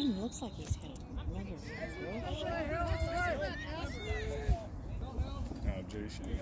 Ryan looks like he's hit another real shot. Now, Jason,